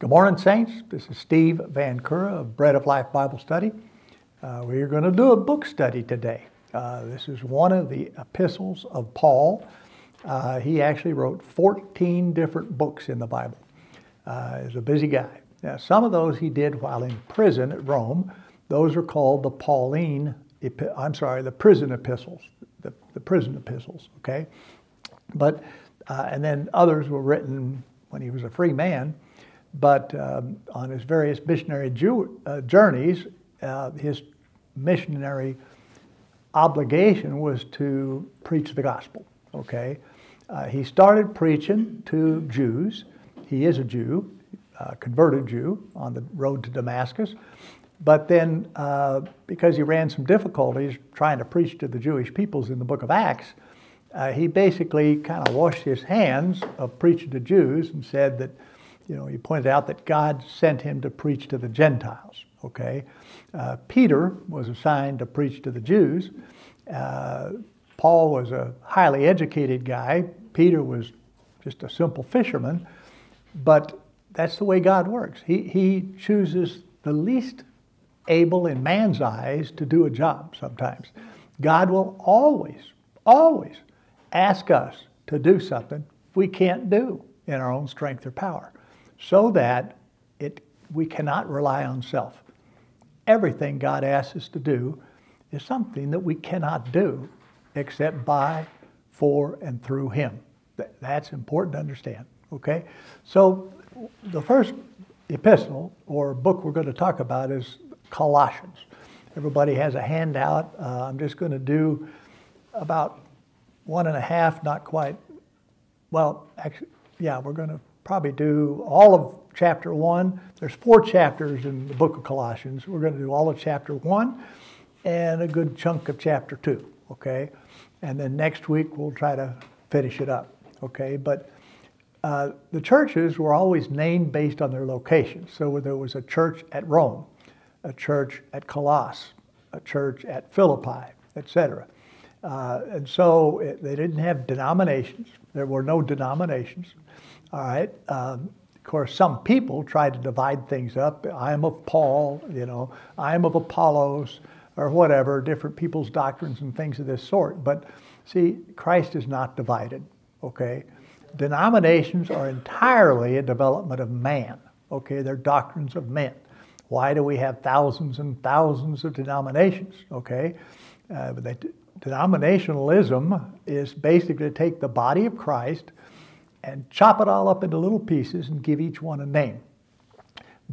Good morning, Saints. This is Steve Vancura of Bread of Life Bible Study. Uh, we're going to do a book study today. Uh, this is one of the epistles of Paul. Uh, he actually wrote 14 different books in the Bible. Uh, he's a busy guy. Now, some of those he did while in prison at Rome. Those are called the Pauline, I'm sorry, the prison epistles, the, the prison epistles, okay? But, uh, and then others were written when he was a free man. But um, on his various missionary Jew, uh, journeys, uh, his missionary obligation was to preach the gospel. Okay, uh, he started preaching to Jews. He is a Jew, converted Jew on the road to Damascus. But then, uh, because he ran some difficulties trying to preach to the Jewish peoples in the book of Acts, uh, he basically kind of washed his hands of preaching to Jews and said that you know, he pointed out that God sent him to preach to the Gentiles. Okay, uh, Peter was assigned to preach to the Jews. Uh, Paul was a highly educated guy. Peter was just a simple fisherman. But that's the way God works. He, he chooses the least able in man's eyes to do a job sometimes. God will always, always ask us to do something we can't do in our own strength or power so that it, we cannot rely on self. Everything God asks us to do is something that we cannot do except by, for, and through Him. That's important to understand, okay? So the first epistle or book we're going to talk about is Colossians. Everybody has a handout. Uh, I'm just going to do about one and a half, not quite, well, actually, yeah, we're going to probably do all of chapter one. There's four chapters in the book of Colossians. We're going to do all of chapter one and a good chunk of chapter two, okay? And then next week we'll try to finish it up, okay? But uh, the churches were always named based on their location. So there was a church at Rome, a church at Colossus, a church at Philippi, etc. Uh, and so it, they didn't have denominations. There were no denominations. All right. Um, of course, some people try to divide things up. I am of Paul, you know, I am of Apollos, or whatever, different people's doctrines and things of this sort. But see, Christ is not divided, okay? Denominations are entirely a development of man, okay? They're doctrines of men. Why do we have thousands and thousands of denominations, okay? Uh, but they, denominationalism is basically to take the body of Christ and chop it all up into little pieces and give each one a name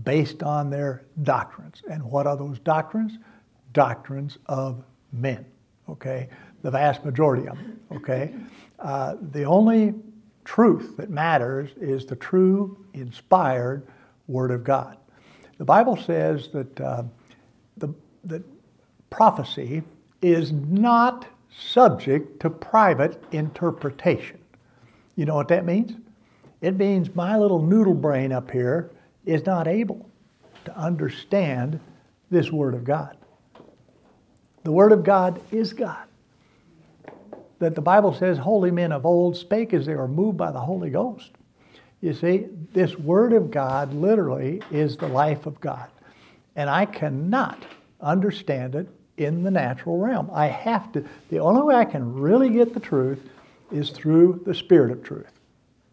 based on their doctrines. And what are those doctrines? Doctrines of men, okay? The vast majority of them, okay? Uh, the only truth that matters is the true, inspired Word of God. The Bible says that, uh, the, that prophecy is not subject to private interpretation. You know what that means? It means my little noodle brain up here is not able to understand this Word of God. The Word of God is God. That the Bible says holy men of old spake as they were moved by the Holy Ghost. You see, this Word of God literally is the life of God. And I cannot understand it in the natural realm. I have to, the only way I can really get the truth is through the Spirit of truth.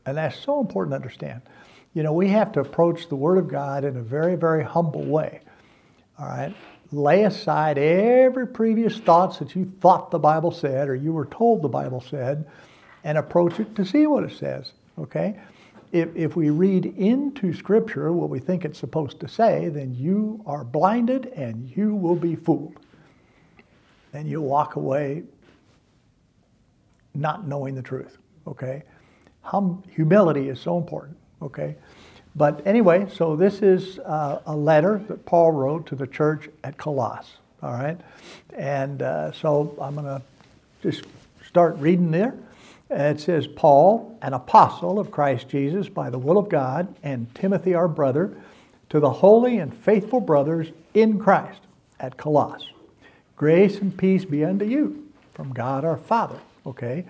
And that's so important to understand. You know, we have to approach the Word of God in a very, very humble way. All right? Lay aside every previous thoughts that you thought the Bible said or you were told the Bible said and approach it to see what it says. Okay? If, if we read into Scripture what we think it's supposed to say, then you are blinded and you will be fooled. And you'll walk away not knowing the truth, okay? Hum, humility is so important, okay? But anyway, so this is uh, a letter that Paul wrote to the church at Colossus, all right? And uh, so I'm going to just start reading there. It says, Paul, an apostle of Christ Jesus by the will of God, and Timothy, our brother, to the holy and faithful brothers in Christ at Colossus. Grace and peace be unto you from God our Father okay?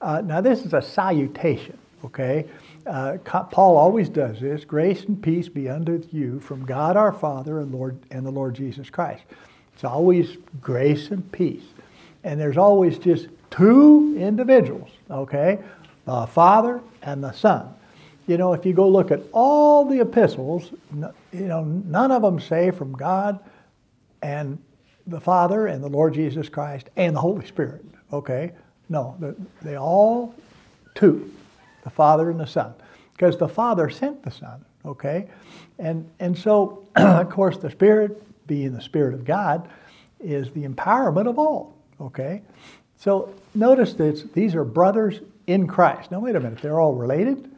Uh, now, this is a salutation, okay? uh, Paul always does this grace and peace be unto you from God our Father and, Lord, and the Lord Jesus Christ. It's always grace and peace. And there's always just two individuals, okay? The Father and the Son. You know, if you go look at all the epistles, you know, none of them say from God and the Father and the Lord Jesus Christ and the Holy Spirit, okay? No, they all two, the Father and the Son, because the Father sent the Son, okay? And, and so, of course, the Spirit, being the Spirit of God, is the empowerment of all, okay? So notice that these are brothers in Christ. Now, wait a minute, they're all related?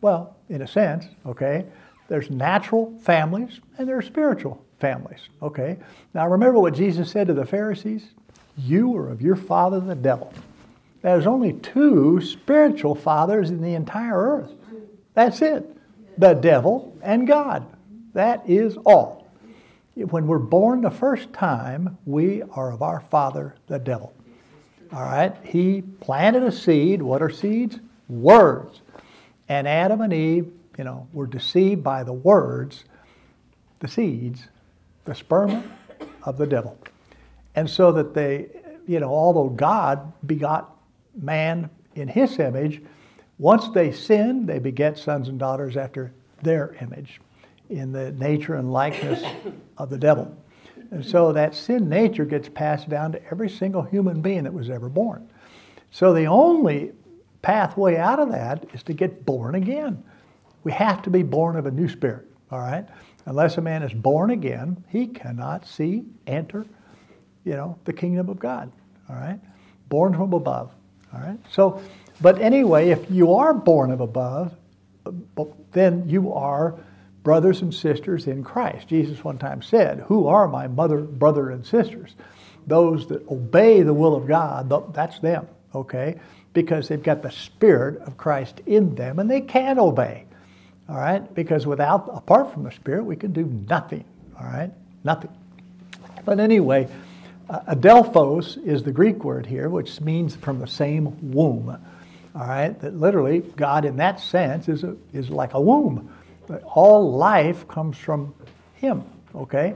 Well, in a sense, okay? There's natural families and there are spiritual families, okay? Now, remember what Jesus said to the Pharisees? You are of your father, the devil. There's only two spiritual fathers in the entire earth. That's it the devil and God. That is all. When we're born the first time, we are of our father, the devil. All right? He planted a seed. What are seeds? Words. And Adam and Eve, you know, were deceived by the words, the seeds, the sperm of the devil. And so that they, you know, although God begot man in his image, once they sin, they beget sons and daughters after their image in the nature and likeness of the devil. And so that sin nature gets passed down to every single human being that was ever born. So the only pathway out of that is to get born again. We have to be born of a new spirit, all right? Unless a man is born again, he cannot see, enter, you know, the kingdom of God, all right? Born from above, all right? So, but anyway, if you are born of above, uh, then you are brothers and sisters in Christ. Jesus one time said, Who are my mother, brother, and sisters? Those that obey the will of God, that's them, okay? because they've got the Spirit of Christ in them and they can obey. All right? Because without, apart from the Spirit, we can do nothing. All right? Nothing. But anyway, uh, adelphos is the Greek word here, which means from the same womb. All right? That literally, God in that sense is, a, is like a womb. All life comes from Him. Okay?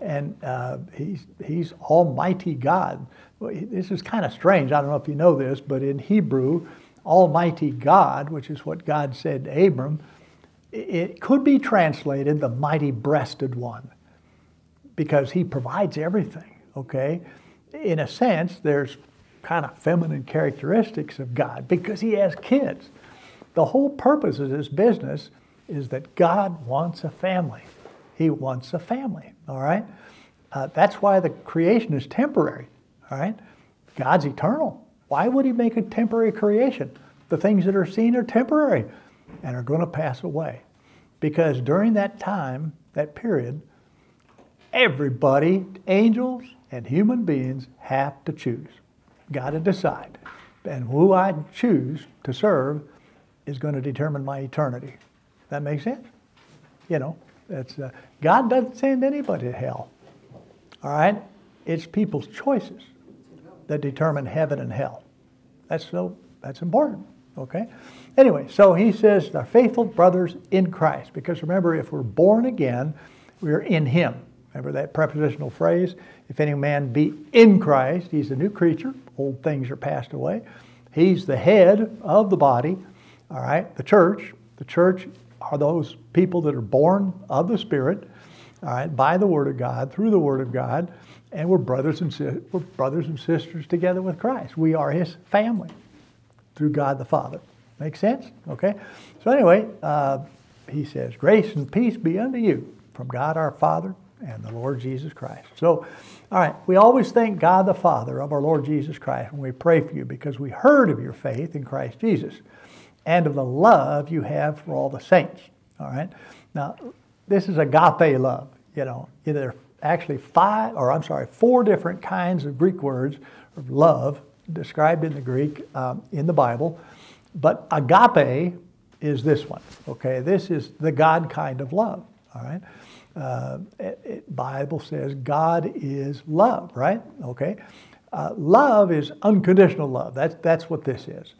And uh, he's, he's Almighty God. This is kind of strange. I don't know if you know this, but in Hebrew, Almighty God, which is what God said to Abram, it could be translated the mighty breasted one because he provides everything, okay? In a sense, there's kind of feminine characteristics of God because he has kids. The whole purpose of this business is that God wants a family. He wants a family, all right? Uh, that's why the creation is temporary. All right? God's eternal. Why would he make a temporary creation? The things that are seen are temporary and are going to pass away. Because during that time, that period, everybody, angels and human beings, have to choose. Got to decide. And who I choose to serve is going to determine my eternity. That makes sense? You know, that's, uh, God doesn't send anybody to hell. All right? It's people's choices that determine heaven and hell. That's so that's important. Okay? Anyway, so he says, our faithful brothers in Christ. Because remember, if we're born again, we're in him. Remember that prepositional phrase? If any man be in Christ, he's a new creature. Old things are passed away. He's the head of the body, all right, the church. The church are those people that are born of the Spirit, all right, by the Word of God, through the Word of God and we're brothers and we're brothers and sisters together with Christ. We are His family through God the Father. Make sense? Okay. So anyway, uh, he says, "Grace and peace be unto you from God our Father and the Lord Jesus Christ." So, all right, we always thank God the Father of our Lord Jesus Christ when we pray for you because we heard of your faith in Christ Jesus and of the love you have for all the saints. All right. Now, this is agape love. You know, either actually five, or I'm sorry, four different kinds of Greek words of love described in the Greek um, in the Bible. But agape is this one. Okay, this is the God kind of love. All right. Uh, Bible says God is love, right? Okay. Uh, love is unconditional love. That's, that's what this is.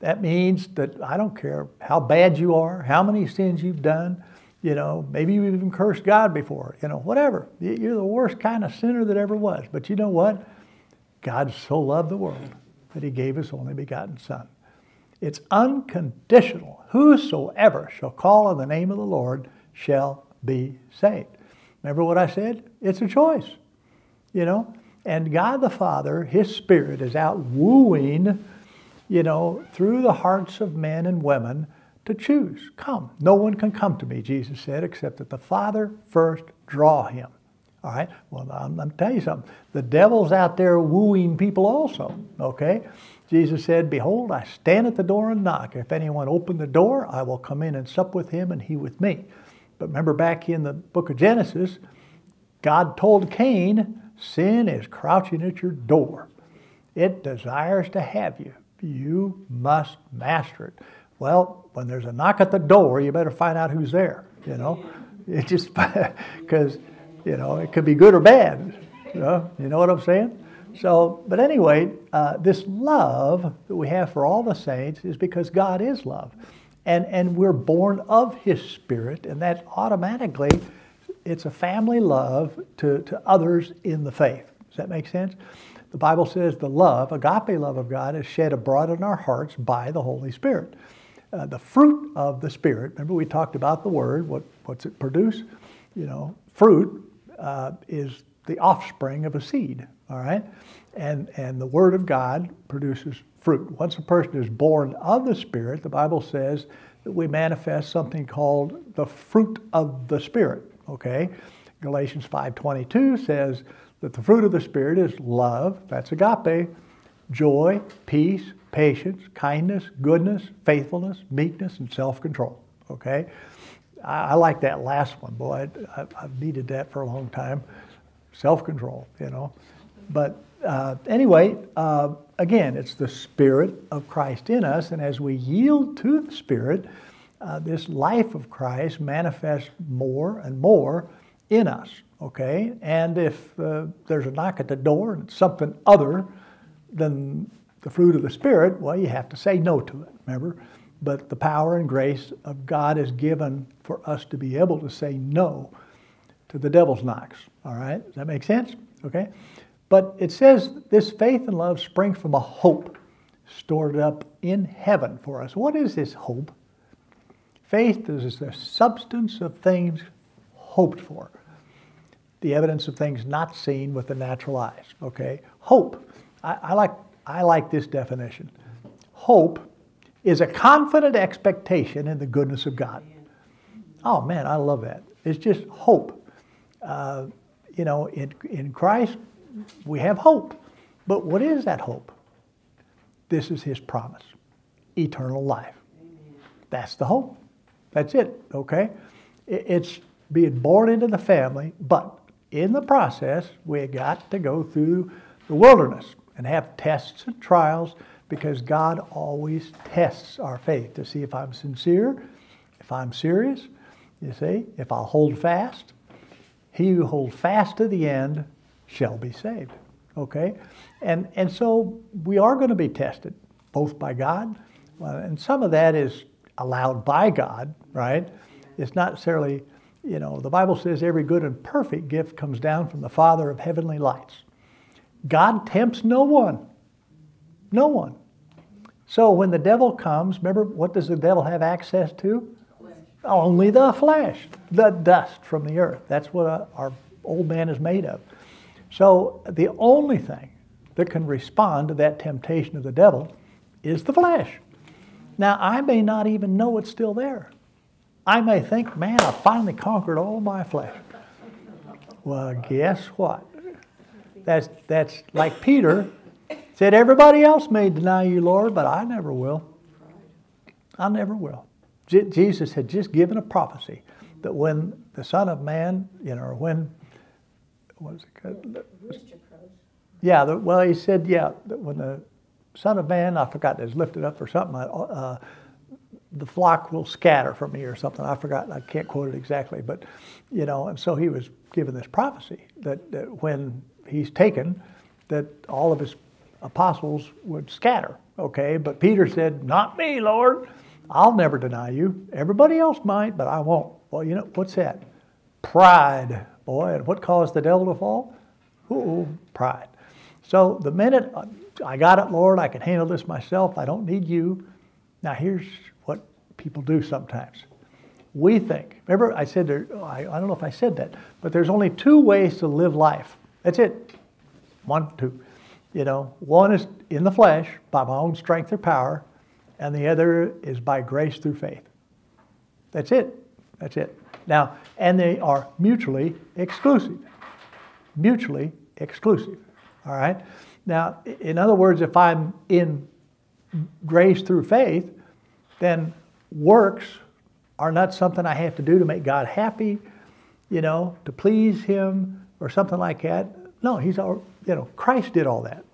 That means that I don't care how bad you are, how many sins you've done, you know, maybe you've even cursed God before, you know, whatever. You're the worst kind of sinner that ever was. But you know what? God so loved the world that he gave his only begotten Son. It's unconditional. Whosoever shall call on the name of the Lord shall be saved. Remember what I said? It's a choice, you know. And God the Father, His Spirit, is out wooing, you know, through the hearts of men and women to choose. Come. No one can come to me, Jesus said, except that the Father first draw him. All right? Well, I'm, I'm telling you something. The devil's out there wooing people also, okay? Jesus said, Behold, I stand at the door and knock. If anyone open the door, I will come in and sup with him and he with me. But remember back in the book of Genesis, God told Cain, Sin is crouching at your door. It desires to have you. You must master it. Well, when there's a knock at the door, you better find out who's there, you know? It just, because, you know, it could be good or bad. You know, you know what I'm saying? So, but anyway, uh, this love that we have for all the saints is because God is love. And, and we're born of His Spirit, and that automatically it's a family love to, to others in the faith. Does that make sense? The Bible says the love, agape love of God, is shed abroad in our hearts by the Holy Spirit. Uh, the fruit of the Spirit, remember we talked about the word, what, what's it produce? You know, fruit uh, is the offspring of a seed, all right? And, and the Word of God produces fruit. Once a person is born of the Spirit, the Bible says that we manifest something called the fruit of the Spirit okay? Galatians 5.22 says that the fruit of the Spirit is love, that's agape, joy, peace, patience, kindness, goodness, faithfulness, meekness, and self-control, okay? I, I like that last one, boy. I, have needed that for a long time. Self-control, you know. But uh, anyway, uh, again, it's the Spirit of Christ in us, and as we yield to the Spirit, uh, this life of Christ manifests more and more in us, okay? And if uh, there's a knock at the door and it's something other than the fruit of the Spirit, well, you have to say no to it, remember? But the power and grace of God is given for us to be able to say no to the devil's knocks, all right? Does that make sense? Okay? But it says this faith and love spring from a hope stored up in heaven for us. What is this hope? Faith is the substance of things hoped for, the evidence of things not seen with the natural eyes. Okay? Hope. I, I, like, I like this definition. Hope is a confident expectation in the goodness of God. Oh man, I love that. It's just hope. Uh, you know, in, in Christ, we have hope. But what is that hope? This is his promise eternal life. That's the hope. That's it, okay? It's being born into the family, but in the process, we got to go through the wilderness and have tests and trials because God always tests our faith to see if I'm sincere, if I'm serious, you see, if I'll hold fast. He who holds fast to the end shall be saved. Okay? And, and so we are going to be tested, both by God, uh, and some of that is allowed by God, right? It's not necessarily, you know, the Bible says every good and perfect gift comes down from the Father of heavenly lights. God tempts no one. No one. So when the devil comes, remember, what does the devil have access to? Flesh. Only the flesh, the dust from the earth. That's what uh, our old man is made of. So the only thing that can respond to that temptation of the devil is the flesh. Now, I may not even know it's still there. I may think, man, I finally conquered all my flesh. Well, guess what? That's, that's like Peter said, everybody else may deny you, Lord, but I never will. I never will. Jesus had just given a prophecy that when the Son of Man, you know, or when, what was it called? Yeah, the, well, he said, yeah, when the Son of Man, I forgot, is lifted up or something. Uh, the flock will scatter from me or something. I forgot. I can't quote it exactly, but you know. And so he was given this prophecy that, that when he's taken, that all of his apostles would scatter, okay? But Peter said, Not me, Lord. I'll never deny you. Everybody else might, but I won't. Well, you know, what's that? Pride, boy. And what caused the devil to fall? Ooh, pride. So the minute I got it, Lord, I can handle this myself, I don't need you. Now, here's what people do sometimes. We think, remember I said there, oh, I, I don't know if I said that, but there's only two ways to live life. That's it. One, two. You know, one is in the flesh by my own strength or power, and the other is by grace through faith. That's it. That's it. Now, and they are mutually exclusive. Mutually exclusive. All right? Now, in other words, if I'm in grace through faith, then works are not something I have to do to make God happy, you know, to please Him or something like that. No, He's all, you know, Christ did all that.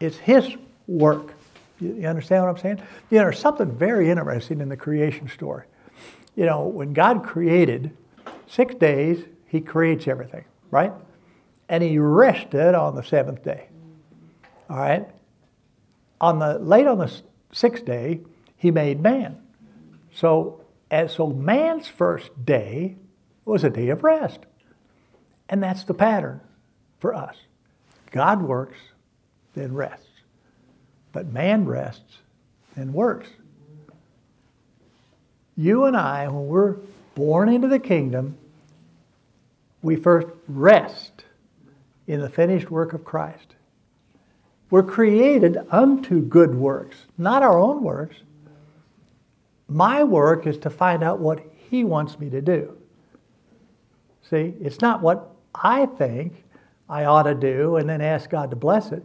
It's His work. You, understand what I'm saying? You know, there's something very interesting in the creation story. You know, when God created, six days, He creates everything, right? And He rested on the seventh day. All right? On the late on the sixth day, He made man. So, as, so man's first day was a day of rest. And that's the pattern for us. God works, then rests. But man rests and works. You and I, when we're born into the kingdom, we first rest in the finished work of Christ. We're created unto good works, not our own works. My work is to find out what He wants me to do. See, it's not what I think I ought to do and then ask God to bless it.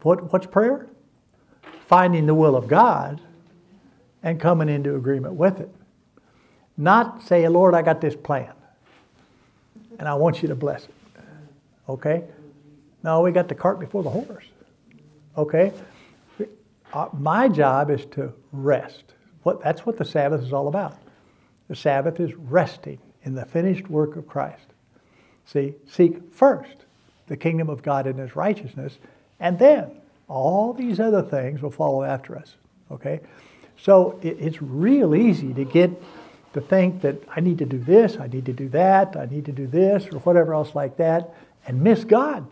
What, what's prayer? Finding the will of God and coming into agreement with it. Not say, Lord, I got this plan and I want you to bless it. Okay? No, we got the cart before the horse. Okay? Uh, my job is to rest. What, that's what the Sabbath is all about. The Sabbath is resting in the finished work of Christ. See, seek first the kingdom of God and his righteousness, and then all these other things will follow after us. Okay? So it, it's real easy to get to think that I need to do this, I need to do that, I need to do this, or whatever else like that, and miss God.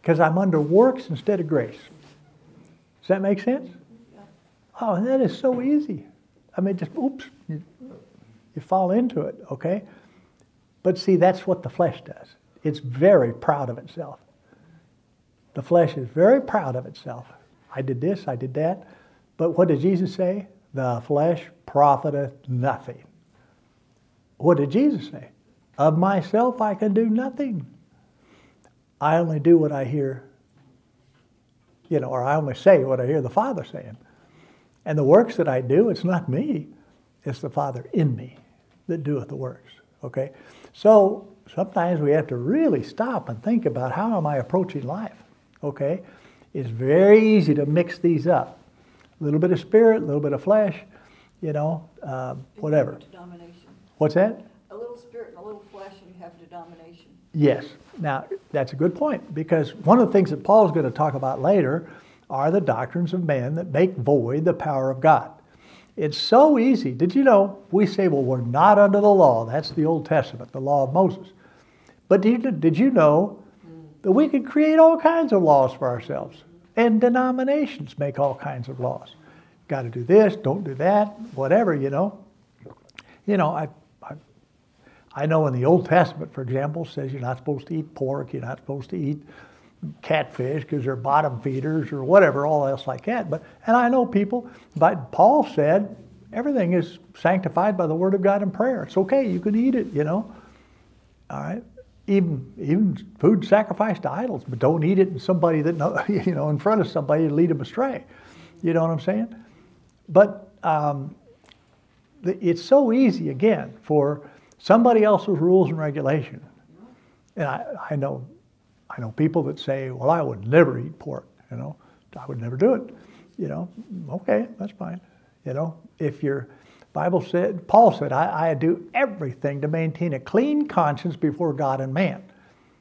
Because I'm under works instead of grace. Does that make sense? Oh, that is so easy. I mean, just oops, you, you fall into it, okay? But see, that's what the flesh does. It's very proud of itself. The flesh is very proud of itself. I did this, I did that. But what did Jesus say? The flesh profiteth nothing. What did Jesus say? Of myself I can do nothing. I only do what I hear, you know, or I only say what I hear the Father saying. And the works that I do, it's not me, it's the Father in me that doeth the works. Okay? So sometimes we have to really stop and think about how am I approaching life? okay? It's very easy to mix these up. A little bit of spirit, a little bit of flesh, you know, uh, whatever. What's that? A little spirit and a little flesh, and you have denomination. Yes. Now, that's a good point because one of the things that Paul's going to talk about later are the doctrines of men that make void the power of God. It's so easy. Did you know? We say, well, we're not under the law. That's the Old Testament, the law of Moses. But did you, did you know that we can create all kinds of laws for ourselves. And denominations make all kinds of laws. Got to do this, don't do that, whatever, you know. You know, I, I, I know in the Old Testament, for example, says you're not supposed to eat pork, you're not supposed to eat catfish because they're bottom feeders or whatever, all else like that. But and I know people, but Paul said everything is sanctified by the word of God and prayer. It's okay, you can eat it, you know. All right even even food sacrificed to idols, but don't eat it in somebody that know, you know in front of somebody to lead them astray. You know what I'm saying? But um, the, it's so easy again for somebody else's rules and regulation. And I, I know I know people that say, "Well, I would never eat pork." You know, I would never do it. You know, okay, that's fine. You know, if you're Bible said, Paul said, I, I do everything to maintain a clean conscience before God and man.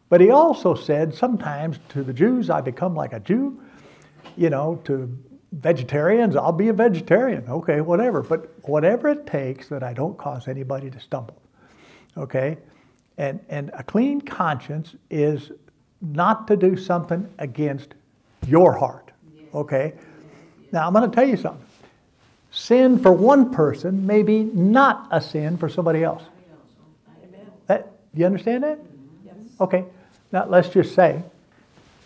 But he also said, sometimes to the Jews, I become like a Jew. You know, to vegetarians, I'll be a vegetarian. Okay, whatever. But whatever it takes that I don't cause anybody to stumble. Okay? And, and a clean conscience is not to do something against your heart. Okay? Now, I'm going to tell you something. Sin for one person may be not a sin for somebody else. That, you understand that? Yes. Okay. Now, let's just say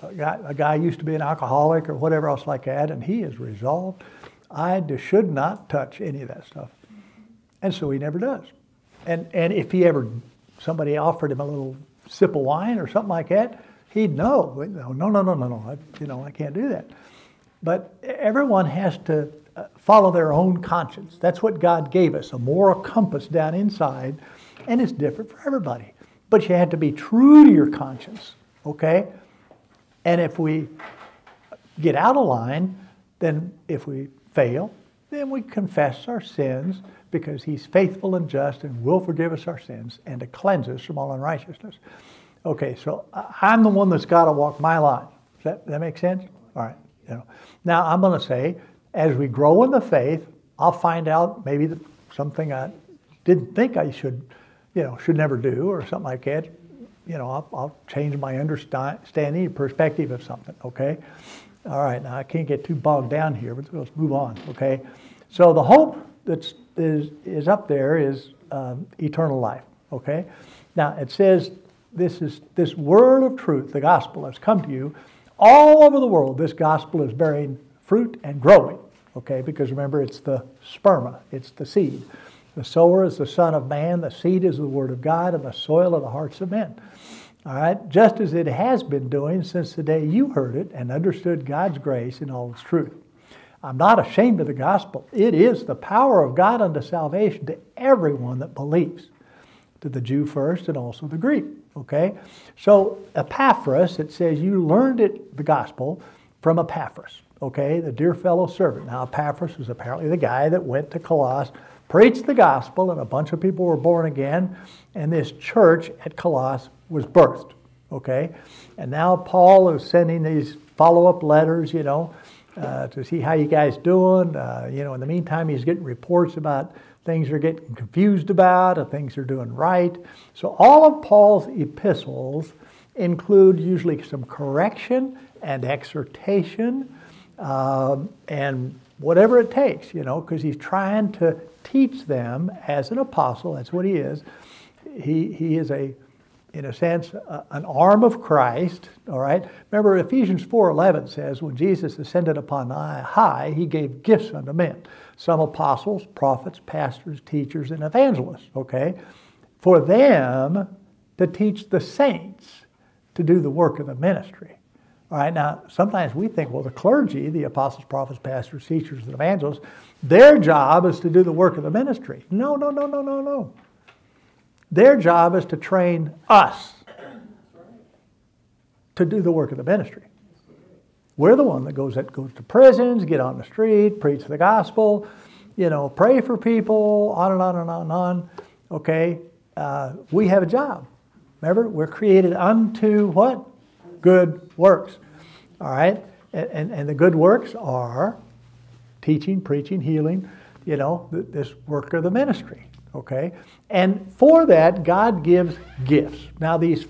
a guy, a guy used to be an alcoholic or whatever else like that, and he is resolved, I should not touch any of that stuff. And so he never does. And, and if he ever, somebody offered him a little sip of wine or something like that, he'd know. No, no, no, no, no, no. I, you know, I can't do that. But everyone has to follow their own conscience. That's what God gave us, a moral compass down inside, and it's different for everybody. But you had to be true to your conscience, okay? And if we get out of line, then if we fail, then we confess our sins because He's faithful and just and will forgive us our sins and to cleanse us from all unrighteousness. Okay, so I'm the one that's got to walk my line. Does that, that make sense? All right. You know. Now I'm going to say, as we grow in the faith, I'll find out maybe something I didn't think I should, you know, should never do or something like that. You know, I'll, I'll change my understanding, perspective of something. Okay. All right. Now I can't get too bogged down here, but let's move on. Okay. So the hope that's is is up there is um, eternal life. Okay. Now it says this is this word of truth, the gospel has come to you all over the world. This gospel is bearing fruit and growing. Okay, because remember it's the sperma, it's the seed. The sower is the Son of Man, the seed is the Word of God, and the soil of the hearts of men. All right, just as it has been doing since the day you heard it and understood God's grace in all its truth. I'm not ashamed of the gospel. It is the power of God unto salvation to everyone that believes, to the Jew first and also the Greek. Okay? So, Epaphras, it says you learned it, the gospel, from Epaphras. Okay? The dear fellow servant. Now, Epaphras was apparently the guy that went to Colossus, preached the gospel, and a bunch of people were born again, and this church at Colossus was birthed. Okay? And now Paul is sending these follow up letters, you know, uh, to see how you guys doing. Uh, you know, in the meantime, he's getting reports about things they're getting confused about, things they're doing right. So all of Paul's epistles include usually some correction and exhortation um, and whatever it takes, you know, because he's trying to teach them as an apostle. That's what he is. He, he is a in a sense, a, an arm of Christ. All right. Remember, Ephesians 4:11 says, "When Jesus ascended upon high, He gave gifts unto men, some apostles, prophets, pastors, teachers, and evangelists." Okay, for them to teach the saints to do the work of the ministry. All right. Now, sometimes we think, well, the clergy, the apostles, prophets, pastors, teachers, and evangelists, their job is to do the work of the ministry. No, no, no, no, no, no. Their job is to train us to do the work of the ministry. We're the one that goes that goes to prisons, get on the street, preach the gospel, you know, pray for people, on and on and on and on. Okay, uh, we have a job. Remember, we're created unto what? Good works. All right, and, and, and the good works are teaching, preaching, healing. You know, this work of the ministry. Okay, and for that, God gives gifts. Now, these,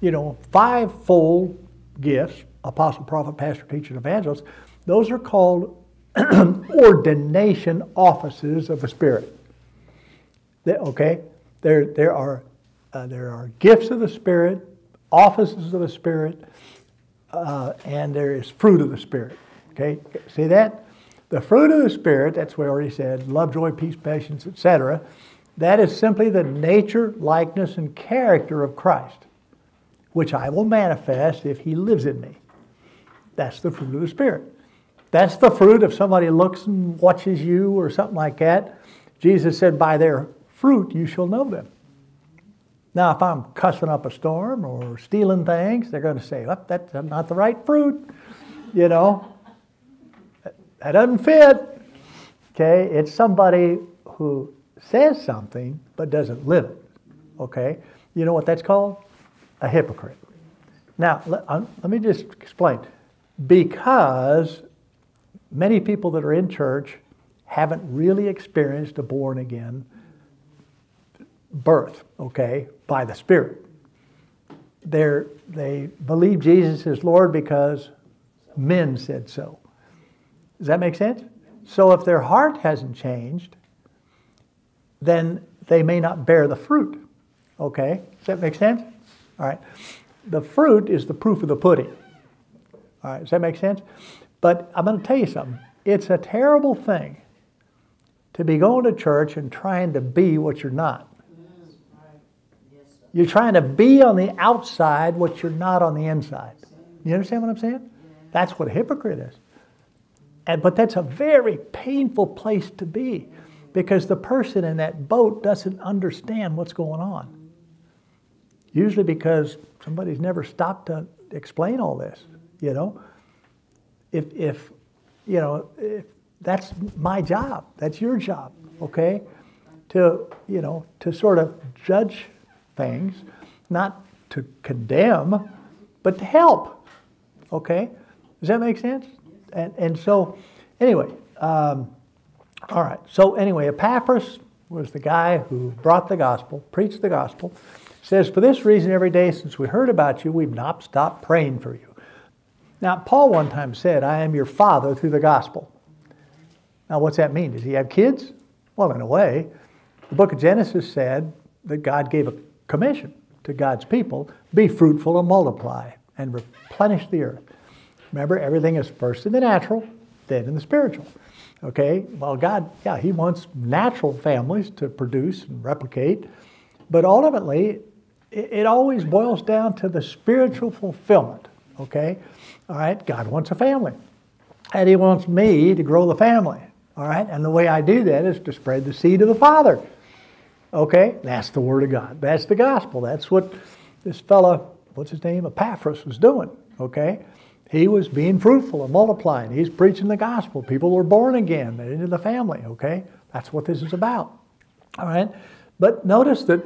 you know, fivefold gifts apostle, prophet, pastor, teacher, evangelist those are called ordination offices of the Spirit. They- okay? There, there, are, uh, there are gifts of the Spirit, offices of the Spirit, uh, and there is fruit of the Spirit. Okay? See that? The fruit of the Spirit, that's what I already said love, joy, peace, patience, etc. That is simply the nature, likeness, and character of Christ, which I will manifest if He lives in me. That's the fruit of the Spirit. That's the fruit if somebody looks and watches you or something like that. Jesus said, By their fruit you shall know them. Now, if I'm cussing up a storm or stealing things, they're going to say, oh, that's not the right fruit. You know, that doesn't fit. Okay, it's somebody who says something but doesn't live it. Okay, you know what that's called? A hypocrite. Now, let, uh, let me just explain. Because many people that are in church haven't really experienced a born again birth, okay, by the Spirit. They're, they believe Jesus is Lord because men said so. Does that make sense? So if their heart hasn't changed, then they may not bear the fruit. Okay? Does that make sense? All right. The fruit is the proof of the pudding. All right. Does that make sense? But I'm going to tell you something. It's a terrible thing to be going to church and trying to be what you're not. You're trying to be on the outside what you're not on the inside. You understand what I'm saying? That's what a hypocrite is. And, but that's a very painful place to be because the person in that boat doesn't understand what's going on. Usually because somebody's never stopped to explain all this, you know. If, if you know, if that's my job, that's your job, okay? To, you know, to sort of judge things, not to condemn, but to help, okay? Does that make sense? And, and so, anyway, um, all right. So, anyway, Epaphras was the guy who brought the gospel, preached the gospel. Says, For this reason, every day since we heard about you, we've not stopped praying for you. Now, Paul one time said, I am your father through the gospel. Now, what's that mean? Does he have kids? Well, in a way. The book of Genesis said that God gave a commission to God's people be fruitful and multiply and replenish the earth. Remember, everything is first in the natural, then in the spiritual. Okay? Well, God, yeah, He wants natural families to produce and replicate, but ultimately, it, it always boils down to the spiritual fulfillment. Okay? All right? God wants a family, and He wants me to grow the family. All right? And the way I do that is to spread the seed of the Father. Okay? That's the Word of God. That's the gospel. That's what this fellow, what's his name? Epaphras was doing. Okay? He was being fruitful and multiplying. He's preaching the gospel. People were born again. Into the family, okay? That's what this is about. All right? But notice that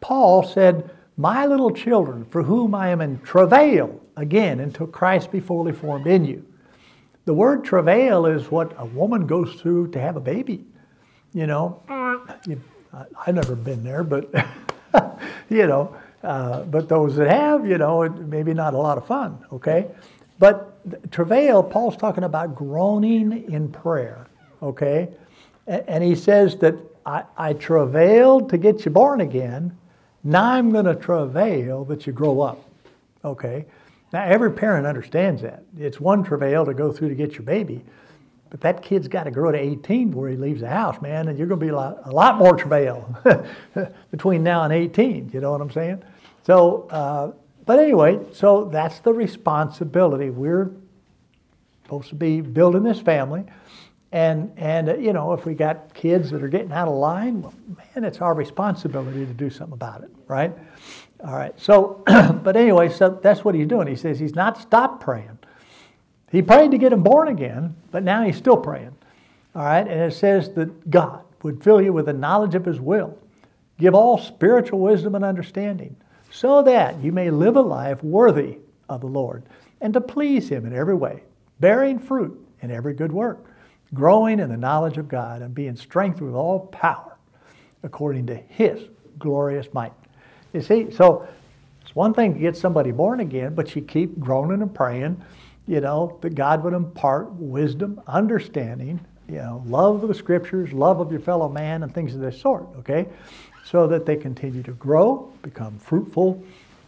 Paul said, My little children, for whom I am in travail, again, until Christ be fully formed in you. The word travail is what a woman goes through to have a baby. You know, I've never been there, but, you know, uh, but those that have, you know, maybe not a lot of fun, okay? But travail, Paul's talking about groaning in prayer, okay? And he says that I, I travailed to get you born again. Now I'm going to travail that you grow up, okay? Now, every parent understands that. It's one travail to go through to get your baby, but that kid's got to grow to 18 before he leaves the house, man, and you're going to be a lot, a lot more travail between now and 18. You know what I'm saying? So, uh, but anyway, so that's the responsibility. We're supposed to be building this family. And, and uh, you know, if we got kids that are getting out of line, well, man, it's our responsibility to do something about it, right? All right, so, but anyway, so that's what he's doing. He says he's not stopped praying. He prayed to get him born again, but now he's still praying. All right, and it says that God would fill you with the knowledge of his will, give all spiritual wisdom and understanding so that you may live a life worthy of the Lord and to please Him in every way, bearing fruit in every good work, growing in the knowledge of God and being strengthened with all power according to His glorious might. You see, so it's one thing to get somebody born again, but you keep groaning and praying, you know, that God would impart wisdom, understanding, you know, love of the scriptures, love of your fellow man, and things of this sort, okay? so that they continue to grow, become fruitful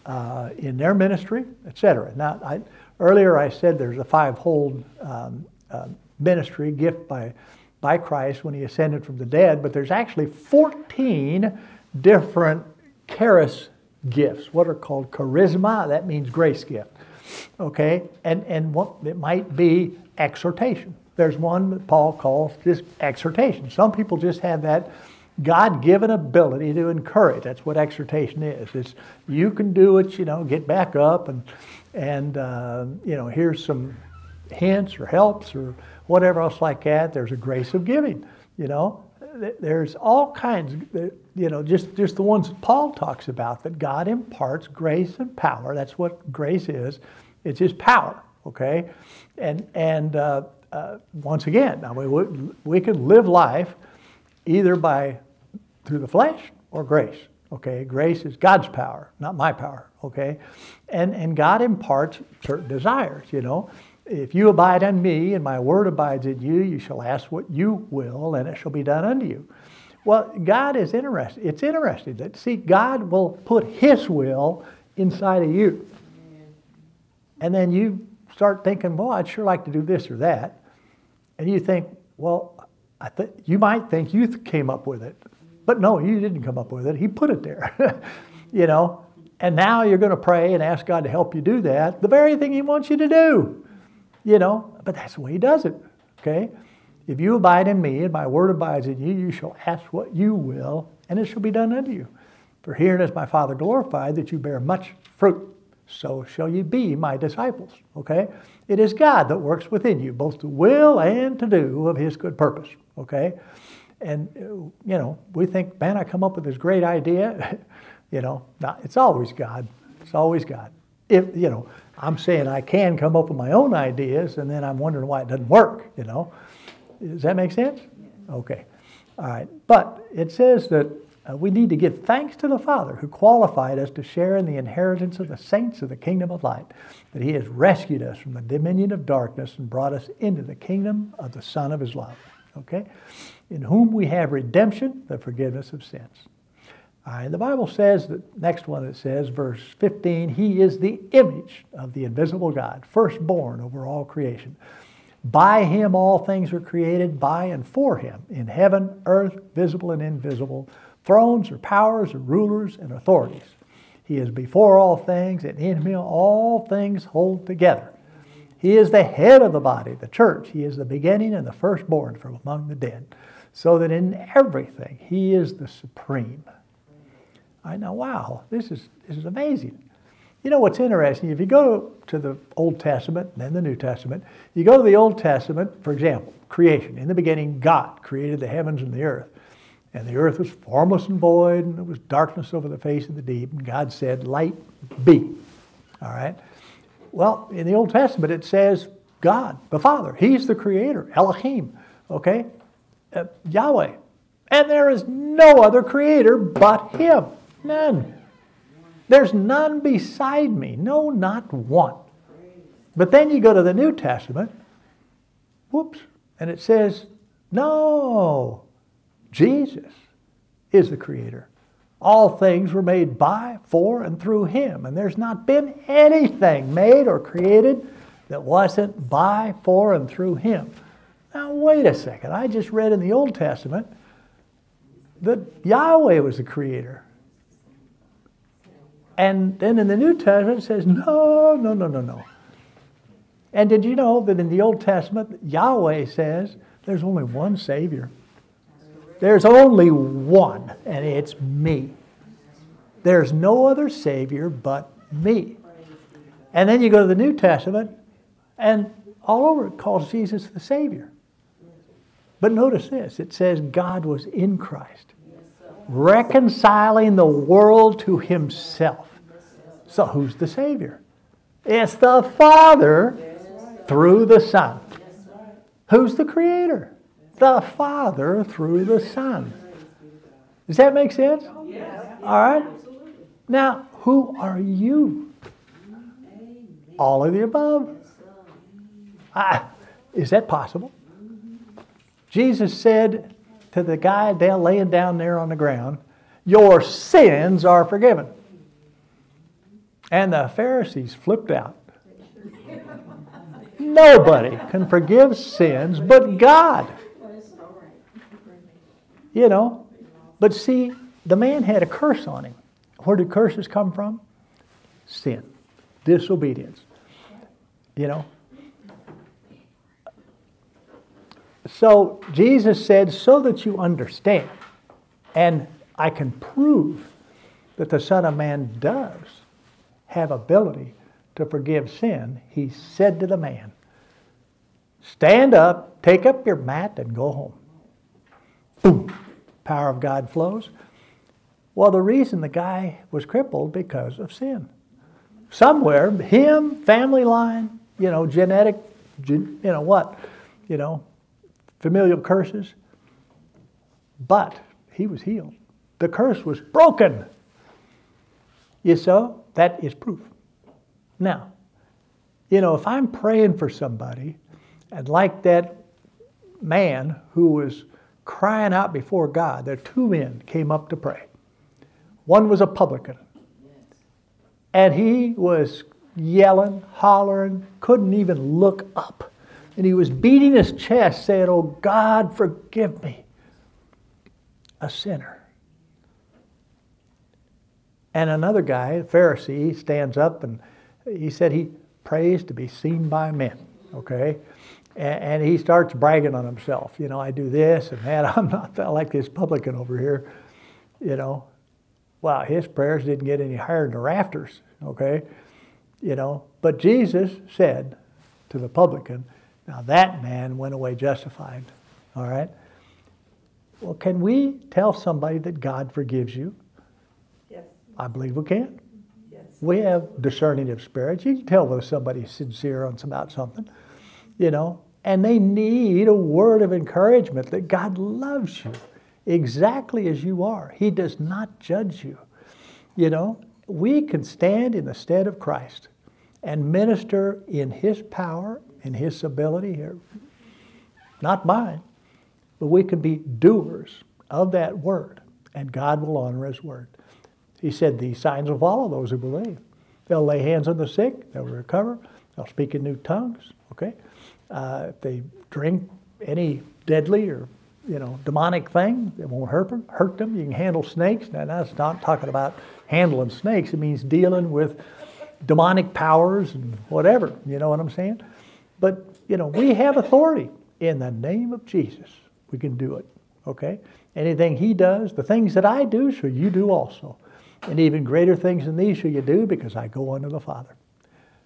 uh, in their ministry, etc. Now, I, earlier I said there's a five-fold um, uh, ministry gift by, by Christ when he ascended from the dead, but there's actually 14 different charis gifts, what are called charisma, that means grace gift. Okay, and, and what it might be exhortation. There's one that Paul calls just exhortation. Some people just have that God given ability to encourage. That's what exhortation is. It's you can do it, you know, get back up and, and uh, you know, here's some hints or helps or whatever else like that. There's a grace of giving, you know. There's all kinds, you know, just, just the ones Paul talks about that God imparts grace and power. That's what grace is. It's His power, okay? And, and uh, uh, once again, mean, we, we can live life either by through the flesh or grace. Okay, grace is God's power, not my power. Okay, and and God imparts certain desires. You know, if you abide in me and my word abides in you, you shall ask what you will, and it shall be done unto you. Well, God is interested. It's interesting that see, God will put His will inside of you, and then you start thinking, "Well, I'd sure like to do this or that," and you think, "Well, I th- you might think you came up with it, but no, you didn't come up with it. He put it there, you know." And now you're going to pray and ask God to help you do that, the very thing He wants you to do you know, but that's the way he does it, okay? If you abide in me and my word abides in you, you shall ask what you will, and it shall be done unto you. For herein is my Father glorified that you bear much fruit. So shall you be my disciples, okay? It is God that works within you, both to will and to do of his good purpose, okay? And, uh, you know, we think, man, I come up with this great idea. you know, not, it's always God. It's always God. If, you know, I'm saying I can come up with my own ideas, and then I'm wondering why it doesn't work, you know. Does that make sense? Okay. All right. But it says that uh, we need to give thanks to the Father who qualified us to share in the inheritance of the saints of the kingdom of light, that he has rescued us from the dominion of darkness and brought us into the kingdom of the Son of his love. Okay? In whom we have redemption, the forgiveness of sins. Uh, right, the Bible says, the next one it says, verse 15, He is the image of the invisible God, firstborn over all creation. By Him all things were created, by and for Him, in heaven, earth, visible and invisible, thrones or powers or rulers and authorities. He is before all things, and in Him all things hold together. He is the head of the body, the church. He is the beginning and the firstborn from among the dead, so that in everything He is the supreme. I know, wow, this is, this is amazing. You know what's interesting? If you go to the Old Testament and then the New Testament, you go to the Old Testament, for example, creation. In the beginning, God created the heavens and the earth. And the earth was formless and void, and there was darkness over the face of the deep. And God said, Light be. All right? Well, in the Old Testament, it says God, the Father. He's the creator, Elohim. Okay? Uh, Yahweh. And there is no other creator but Him. None. There's none beside me. No, not one. But then you go to the New Testament, whoops, and it says, no, Jesus is the creator. All things were made by, for, and through him. And there's not been anything made or created that wasn't by, for, and through him. Now, wait a second. I just read in the Old Testament that Yahweh was the creator. And then in the New Testament, it says, no, no, no, no, no. And did you know that in the Old Testament, Yahweh says there's only one Savior? There's only one, and it's me. There's no other Savior but me. And then you go to the New Testament, and all over it calls Jesus the Savior. But notice this it says God was in Christ reconciling the world to himself. So who's the Savior? It's the Father through the Son. Who's the Creator? The Father through the Son. Does that make sense? All right. Now, who are you? All of the above. Ah, is that possible? Jesus said, to the guy down laying down there on the ground, Your sins are forgiven. And the Pharisees flipped out. Nobody can forgive sins but God. You know, but see, the man had a curse on him. Where did curses come from? Sin, disobedience. You know, So Jesus said, so that you understand, and I can prove that the Son of Man does have ability to forgive sin, he said to the man, Stand up, take up your mat, and go home. Boom. power of God flows. Well, the reason the guy was crippled because of sin. Somewhere, him, family line, you know, genetic, you know what, you know, familial curses. But he was healed. The curse was broken. You saw? That is proof. Now, you know, if I'm praying for somebody, and like that man who was crying out before God, there two men came up to pray. One was a publican, and he was yelling, hollering, couldn't even look up. And he was beating his chest, saying, Oh God, forgive me, a sinner. And another guy, a Pharisee, stands up and he said he prays to be seen by men, okay? And, and he starts bragging on himself. You know, I do this and that. I'm not like this publican over here, you know. Wow, his prayers didn't get any higher than the rafters, okay? You know, but Jesus said to the publican, now that man went away justified, all right? Well, can we tell somebody that God forgives you? I believe we can. yes. We have discerning of spirits. You can tell whether somebody's sincere on about something, you know, and they need a word of encouragement that God loves you exactly as you are. He does not judge you. You know, we can stand in the stead of Christ and minister in His power, in His ability here. Not mine, but we can be doers of that word, and God will honor His word. He said, These signs will follow those who believe. They'll lay hands on the sick, they'll recover, they'll speak in new tongues, okay? Uh, if they drink any deadly or you know demonic thing, it won't hurt them. Hurt them. You can handle snakes. Now that's not talking about handling snakes. It means dealing with demonic powers and whatever. You know what I'm saying? But you know we have authority in the name of Jesus. We can do it. Okay. Anything He does, the things that I do, shall you do also, and even greater things than these shall you do, because I go unto the Father.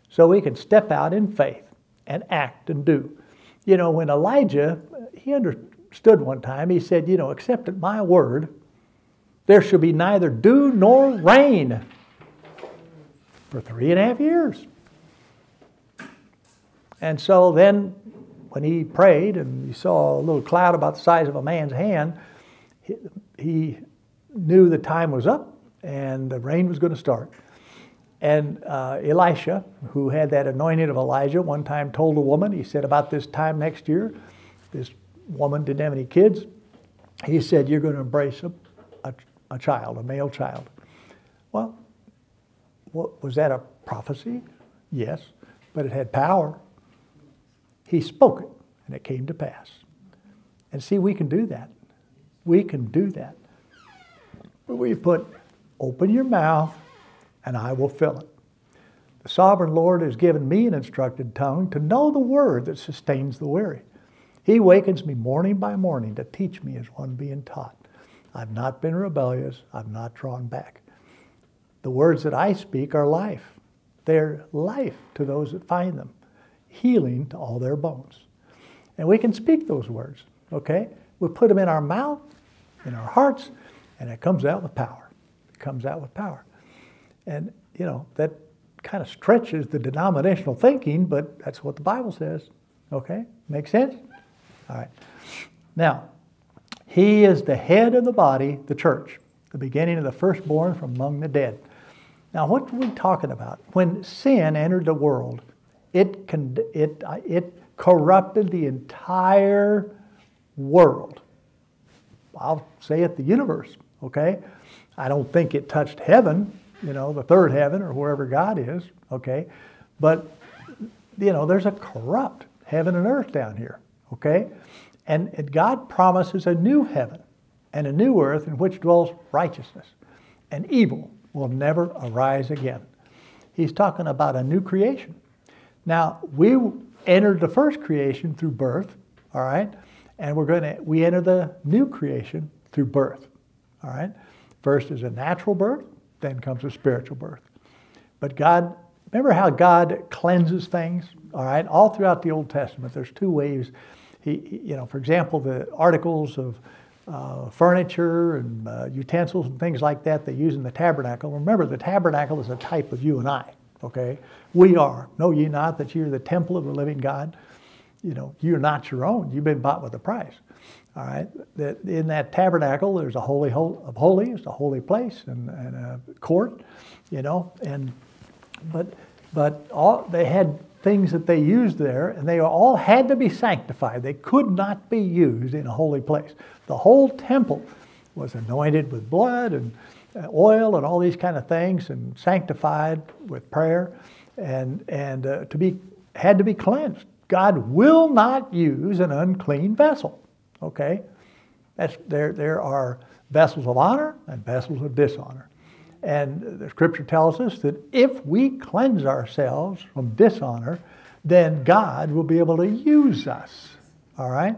So we can step out in faith and act and do. You know, when Elijah, he understood one time, he said, You know, except at my word, there shall be neither dew nor rain for three and a half years. And so then, when he prayed and he saw a little cloud about the size of a man's hand, he, he knew the time was up and the rain was going to start. And uh, Elisha, who had that anointing of Elijah, one time told a woman, he said, about this time next year, this woman didn't have any kids. He said, You're going to embrace a, a, a child, a male child. Well, what, was that a prophecy? Yes, but it had power. He spoke it, and it came to pass. And see, we can do that. We can do that. But we put, open your mouth, and I will fill it. The sovereign Lord has given me an instructed tongue to know the word that sustains the weary. He wakens me morning by morning to teach me as one being taught. I've not been rebellious, I've not drawn back. The words that I speak are life. They're life to those that find them, healing to all their bones. And we can speak those words, okay? We put them in our mouth, in our hearts, and it comes out with power. Comes out with power. And, you know, that kind of stretches the denominational thinking, but that's what the Bible says. Okay? Make sense? All right. Now, he is the head of the body, the church, the beginning of the firstborn from among the dead. Now, what are we talking about? When sin entered the world, it, con- it, uh, it corrupted the entire world. I'll say it, the universe, okay? I don't think it touched heaven, you know, the third heaven or wherever God is, okay? But, you know, there's a corrupt heaven and earth down here, okay? And, God promises a new heaven and a new earth in which dwells righteousness, and evil will never arise again. He's talking about a new creation. Now, we entered the first creation through birth, all right? And we're going to, we enter the new creation through birth, all right? First is a natural birth, then comes a spiritual birth. But God, remember how God cleanses things? All right, all throughout the Old Testament, there's two ways. He, you know, for example, the articles of uh, furniture and uh, utensils and things like that they use in the tabernacle. Remember, the tabernacle is a type of you and I, okay? We are. Know ye not that you're the temple of the living God? You know, you're not your own. You've been bought with a price. All right. That in that tabernacle, there's a holy of holies, a holy place, and, and a court. You know, and but but all they had things that they used there, and they all had to be sanctified. They could not be used in a holy place. The whole temple was anointed with blood and uh, oil and all these kind of things, and sanctified with prayer, and and uh, to be had to be cleansed. God will not use an unclean vessel. Okay, that's there. There are vessels of honor and vessels of dishonor. And the scripture tells us that if we cleanse ourselves from dishonor, then God will be able to use us. All right?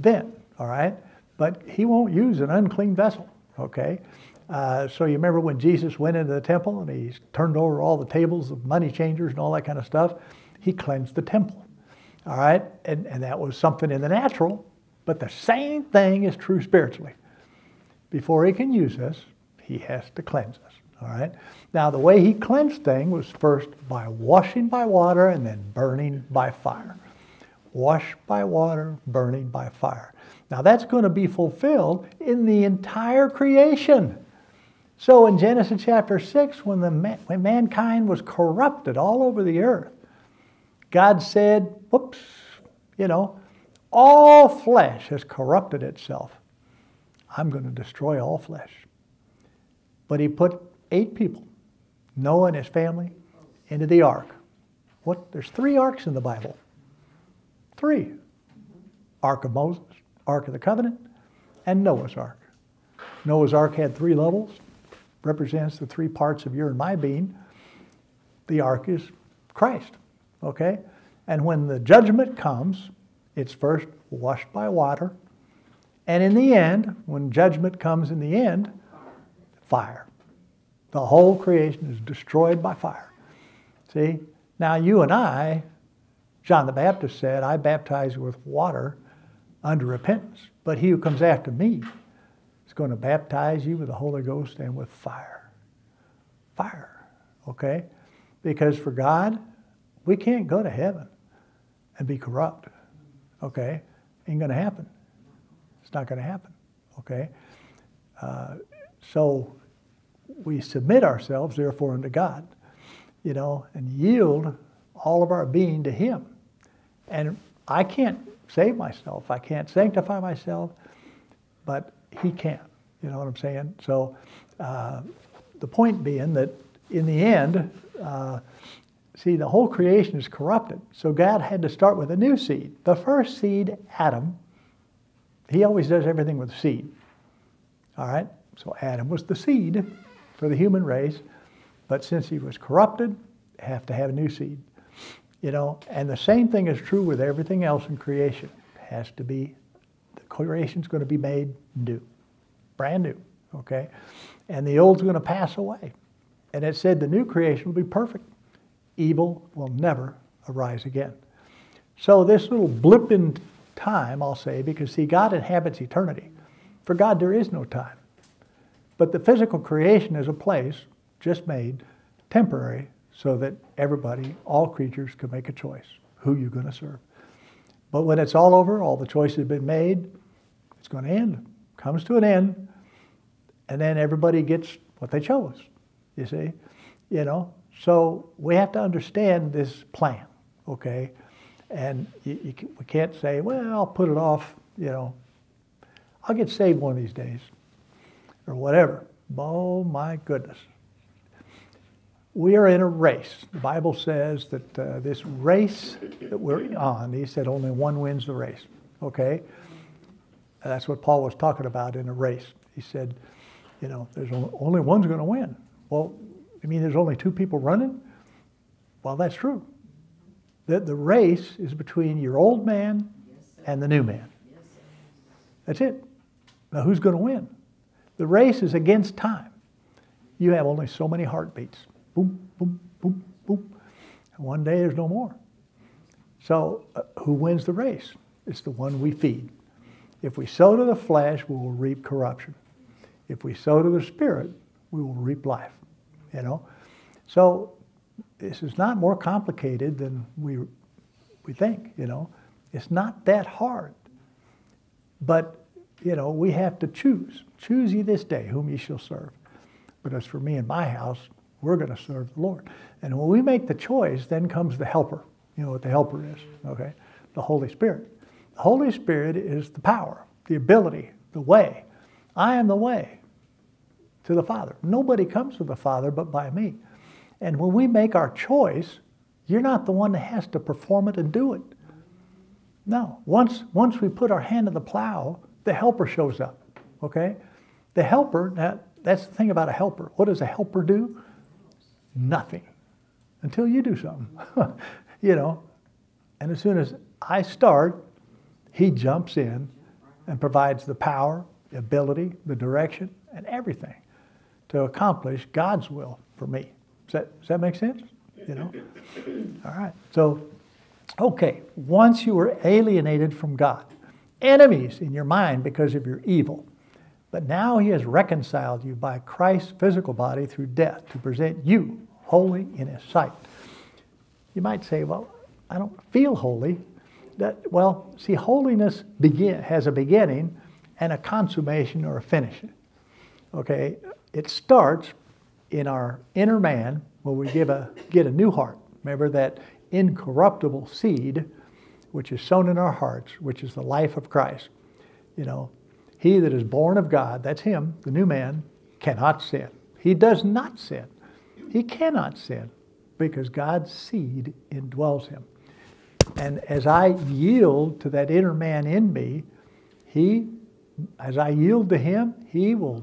Then, all right? But He won't use an unclean vessel. Okay? Uh, so you remember when Jesus went into the temple and he turned over all the tables of money changers and all that kind of stuff? He cleansed the temple. All right? And, and that was something in the natural, but the same thing is true spiritually. Before He can use us, he has to cleanse us. All right. Now, the way he cleansed things was first by washing by water and then burning by fire. Wash by water, burning by fire. Now, that's going to be fulfilled in the entire creation. So, in Genesis chapter 6, when, the man, when mankind was corrupted all over the earth, God said, whoops, you know, all flesh has corrupted itself. I'm going to destroy all flesh. But he put eight people, Noah and his family, into the ark. What? There's three arks in the Bible. Three. Ark of Moses, Ark of the Covenant, and Noah's Ark. Noah's Ark had three levels, represents the three parts of your and my being. The ark is Christ. Okay? And when the judgment comes, it's first washed by water. And in the end, when judgment comes in the end, fire. The whole creation is destroyed by fire. See? Now, you and I, John the Baptist said, I baptize with water under repentance. But he who comes after me is going to baptize you with the Holy Ghost and with fire. Fire. Okay? Because for God, we can't go to heaven and be corrupt. Okay? Ain't to happen. It's not to happen. Okay? Uh, so we submit ourselves, therefore, unto God, you know, and yield all of our being to Him. And I can't save myself, I can't sanctify myself, but He can. You know what I'm saying? So uh, the point being that in the end, uh, see, the whole creation is corrupted. So God had to start with a new seed. The first seed, Adam, he always does everything with seed. All right? So Adam was the seed for the human race, but since he was corrupted, have to have a new seed. You know, and the same thing is true with everything else in creation. It has to be the creation's going to be made new, brand new, okay? And the old's going to pass away. And it said the new creation will be perfect. Evil will never arise again. So this little blip in time, I'll say, because see, God inhabits eternity. For God, there is no time. But the physical creation is a place just made temporary so that everybody, all creatures, can make a choice who you're going to serve. But when it's all over, all the choices have been made, it's going to end. Comes to an end, and then everybody gets what they chose. You see, you know. So we have to understand this plan, okay? And you, you, we can't say, well, I'll put it off. You know, I'll get saved one of these days or whatever. Oh my goodness. We are in a race. The Bible says that uh, this race that we're on, he said only one wins the race. Okay? that's what Paul was talking about in a race. He said, you know, there's only one's going to win. Well, I mean there's only two people running? Well, that's true. The, the race is between your old man and the new man. That's it. Now, who's going to win? The race is against time. You have only so many heartbeats. Boom, boom, boom, boom. And one day there's no more. So, uh, who wins the race? It's the one we feed. If we sow to the flesh, we will reap corruption. If we sow to the spirit, we will reap life. You know? So this is not more complicated than we we think, you know. It's not that hard. But, you know, we have to choose. Choose ye this day whom ye shall serve. But as for me and my house, we're going to serve the Lord. And when we make the choice, then comes the helper. You know what the helper is, okay? The Holy Spirit. The Holy Spirit is the power, the ability, the way. I am the way to the Father. Nobody comes to the Father but by me. And when we make our choice, you're not the one that has to perform it and do it. No. Once, once we put our hand to the plow, the helper shows up. Okay? The helper, now, that's the thing about a helper. What does a helper do? Nothing until you do something. you know, and as soon as I start, he jumps in and provides the power, the ability, the direction, and everything to accomplish God's will for me. Does that, does that make sense? You know? All right. So, okay, once you were alienated from God, enemies in your mind because of your evil, but now he has reconciled you by Christ's physical body through death to present you holy in his sight. You might say, well, I don't feel holy. That, well, see, holiness begin, has a beginning and a consummation or a finish. Okay, it starts in our inner man when we give a, get a new heart. Remember that incorruptible seed which is sown in our hearts, which is the life of Christ. You know, he that is born of God, that's him, the new man, cannot sin. He does not sin. He cannot sin because God's seed indwells him. And as I yield to that inner man in me, he, as I yield to him, he will,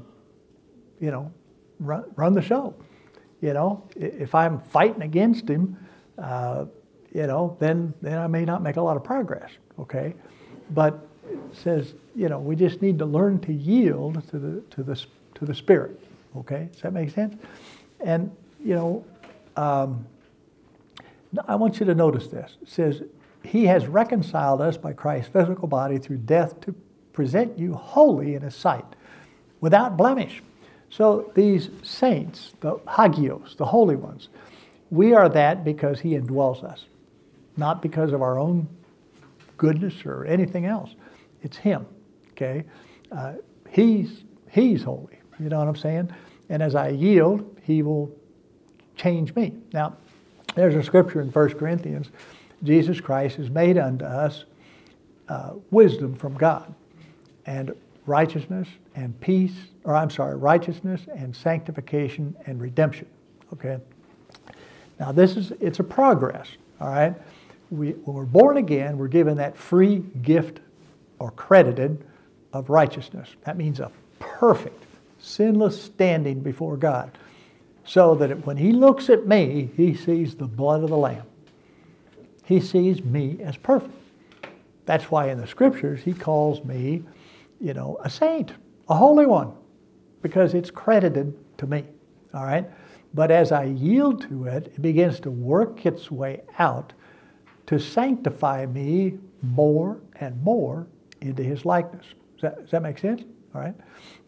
you know, run, run the show. You know, if I'm fighting against him, uh, you know, then, then I may not make a lot of progress, okay? But it says, you know, we just need to learn to yield to the, to the, to the Spirit, okay? Does that make sense? And, you know, um, I want you to notice this. It says, He has reconciled us by Christ's physical body through death to present you holy in His sight, without blemish. So these saints, the hagios, the holy ones, we are that because He indwells us, not because of our own goodness or anything else. It's Him, okay? Uh, he's, he's holy, you know what I'm saying? And as I yield, He will change me. Now, there's a scripture in 1 Corinthians Jesus Christ has made unto us uh, wisdom from God. And righteousness and peace, or I'm sorry, righteousness and sanctification and redemption. Okay? Now, this is, it's a progress, all right? We, when we're born again, we're given that free gift or credited of righteousness. That means a perfect, sinless standing before God. So that when He looks at me, He sees the blood of the Lamb. He sees me as perfect. That's why in the scriptures He calls me you know, a saint, a holy one, because it's credited to me. All right? But as I yield to it, it begins to work its way out to sanctify me more and more into his likeness. Does that, does that make sense? All right?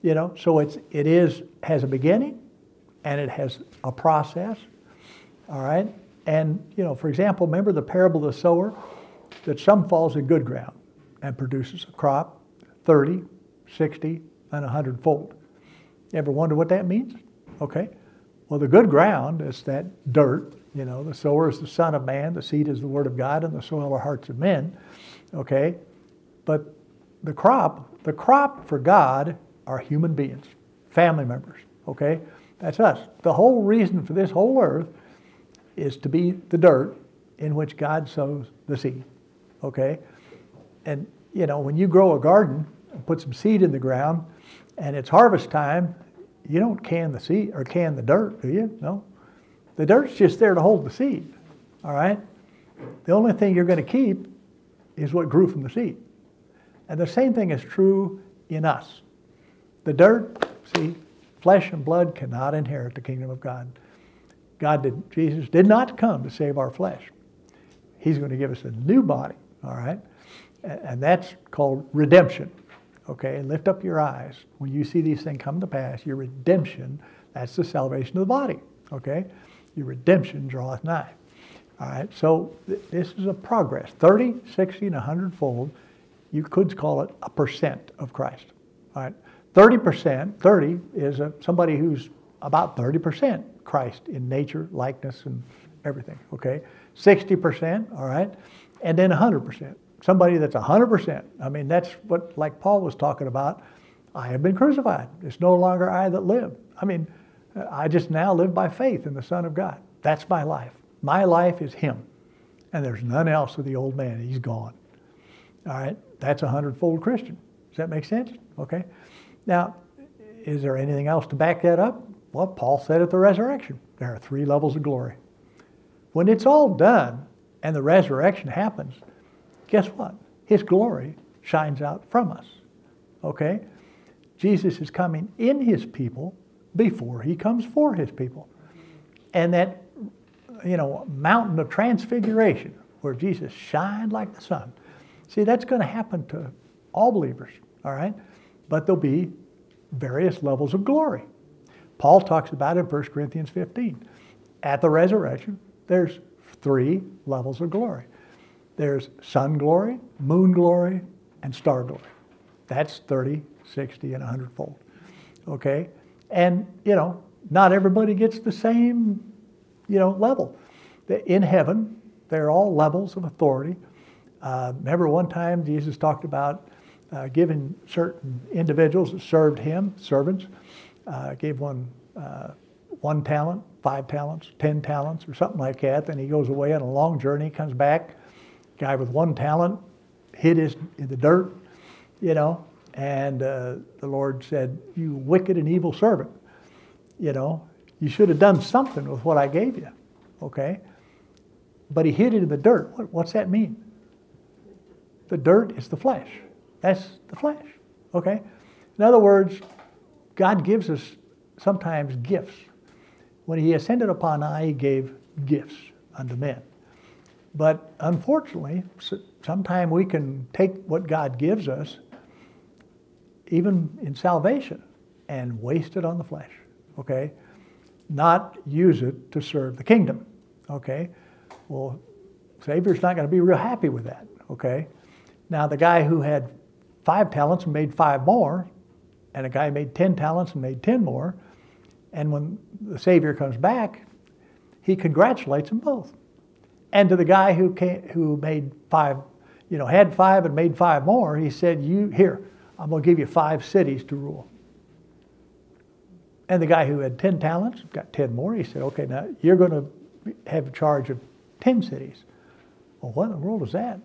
You know, so it's, it is, has a beginning and it has a process. All right? And, you know, for example, remember the parable of the sower? That some falls in good ground and produces a crop 30, 60, and 100 fold. You ever wonder what that means? Okay. Well, the good ground is that dirt. You know, the sower is the Son of Man, the seed is the Word of God, and the soil are hearts of men. Okay. But the crop, the crop for God are human beings, family members. Okay. That's us. The whole reason for this whole earth is to be the dirt in which God sows the seed. Okay? And, you know, when you grow a garden, and put some seed in the ground, and it's harvest time, you don't can the seed or can the dirt, do you? No. The dirt's just there to hold the seed. All right? The only thing you're going to keep is what grew from the seed. And the same thing is true in us. The dirt, see, flesh and blood cannot inherit the kingdom of God. God did, Jesus did not come to save our flesh. He's going to give us a new body, all right? And that's called redemption Okay, lift up your eyes when you see these things come to pass. Your redemption, that's the salvation of the body. Okay, your redemption draweth nigh. All right, so th- this is a progress 30, 60, and 100 fold. You could call it a percent of Christ. All right, 30%, 30 is a, somebody who's about 30% Christ in nature, likeness, and everything. Okay, 60%, all right, and then 100%. Somebody that's 100%. I mean, that's what, like Paul was talking about. I have been crucified. It's no longer I that live. I mean, uh, I just now live by faith in the Son of God. That's my life. My life is Him. And there's none else of the old man. He's gone. All right? That's a hundredfold Christian. Does that make sense? Okay. Now, is there anything else to back that up? Well, Paul said at the resurrection, there are three levels of glory. When it's all done and the resurrection happens, guess what? His glory shines out from us. Okay? Jesus is coming in his people before he comes for his people. And that, you know, mountain of transfiguration where Jesus shined like the sun. See, that's going to happen to all believers, all right? But there'll be various levels of glory. Paul talks about in 1 Corinthians 15. At the resurrection, there's three levels of glory. There's sun glory, moon glory, and star glory. That's 30, 60, and 100 fold. Okay? And, you know, not everybody gets the same, you know, level. In heaven, there are all levels of authority. Uh, remember one time Jesus talked about uh, giving certain individuals that served him, servants, uh, gave one uh, one talent, five talents, ten talents, or something like that. Then he goes away on a long journey, comes back. Guy with one talent hid his in the dirt, you know, and uh, the Lord said, "You wicked and evil servant, you know, you should have done something with what I gave you." Okay, but he hid it in the dirt. What, what's that mean? The dirt is the flesh. That's the flesh. Okay? In other words, God gives us sometimes gifts. When he ascended upon high, he gave gifts unto men. But unfortunately, sometimes we can take what God gives us, even in salvation, and waste it on the flesh. Okay? Not use it to serve the kingdom. Okay? Well, Savior's not going to be real happy with that. Okay? Now, the guy who had five talents and made five more, and a guy made 10 talents and made 10 more. And when the Savior comes back, he congratulates them both. And to the guy who, came, who made five, you know, had five and made five more, he said, "You Here, I'm going to give you five cities to rule. And the guy who had 10 talents got 10 more. He said, Okay, now you're going to have charge of 10 cities. Well, what in the world is that?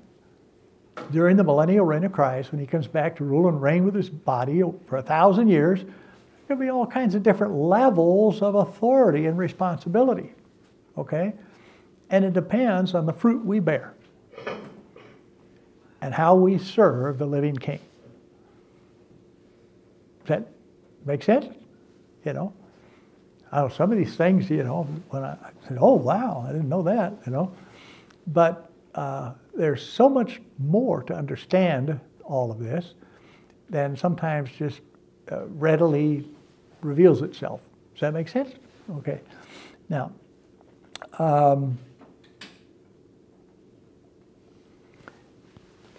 during the millennial reign of Christ, when he comes back to rule and reign with his body for a thousand years, there'll be all kinds of different levels of authority and responsibility. Okay? And it depends on the fruit we bear and how we serve the living king. Does that make sense? You know? I know some of these things, you know, when I said, oh, wow, I didn't know that, you know. But uh, there's so much more to understand all of this than sometimes just uh, readily reveals itself. Does that make sense? Okay. Now, um,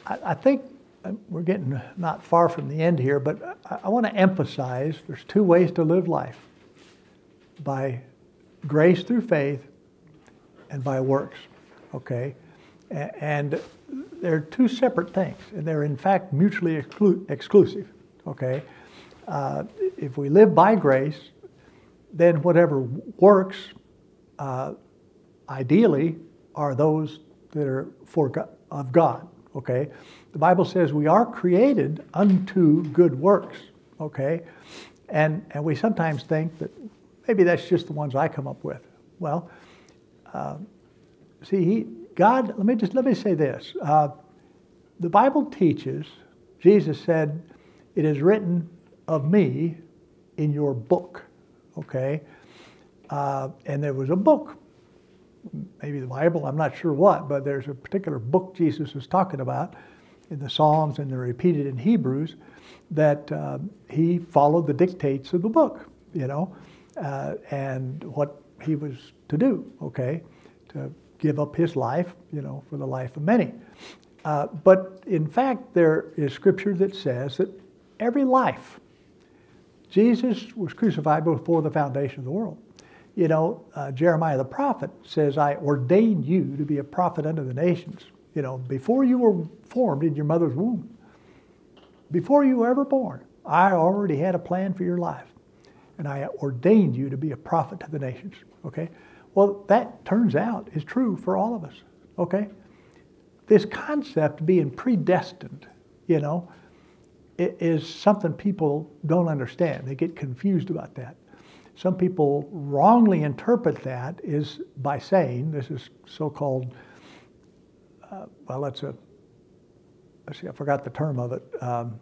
I, I, think uh, we're getting not far from the end here, but I, I want to emphasize there's two ways to live life by grace through faith and by works. Okay? And they're two separate things, and they're in fact mutually exclu- exclusive. Okay? Uh, if we live by grace, then whatever works, uh, ideally, are those that are for God, of God. Okay? The Bible says we are created unto good works. Okay? And, and we sometimes think that maybe that's just the ones I come up with. Well, uh, see, he, God, let me just let me say this. Uh, the Bible teaches, Jesus said, it is written of me in your book. Okay? Uh, and there was a book, maybe the Bible, I'm not sure what, but there's a particular book Jesus was talking about. in the Psalms and they're repeated in Hebrews, that uh, he followed the dictates of the book, you know, uh, and what he was to do, okay, to give up his life, you know, for the life of many. Uh, but in fact, there is scripture that says that every life, Jesus was crucified before the foundation of the world. You know, uh, Jeremiah the prophet says, I ordained you to be a prophet unto the nations. You know, before you were formed in your mother's womb, before you were ever born, I already had a plan for your life. And I ordained you to be a prophet to the nations. Okay? Well, that turns out is true for all of us. Okay? This concept being predestined, you know, is something people don't understand. They get confused about that. Some people wrongly interpret that is by saying this is so-called. Uh, well, that's a. Let's see, I forgot the term of it. Um,